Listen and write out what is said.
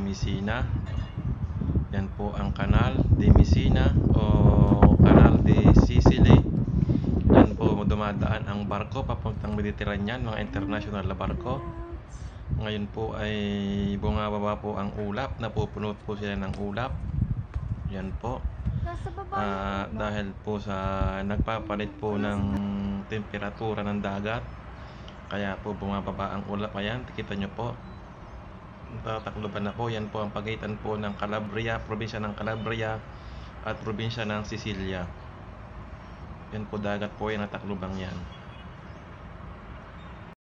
Messina. Yan po ang Canal de Messina o Canal de Sicily. Yan po dumadaan ang barko papuntang Mediterranean, mga international na barko. Ngayon po ay bumababa po ang ulap, napupuno po sila ng ulap. Yan po. Ba? dahil po sa nagpapalit po ng temperatura ng dagat. Kaya po bumababa ang ulap. Ayan, kita nyo po. Tatakloban na po. Yan po ang pagitan po ng Calabria, probinsya ng Calabria at probinsya ng Sicilia. Yan po dagat po yung nataklubang yan.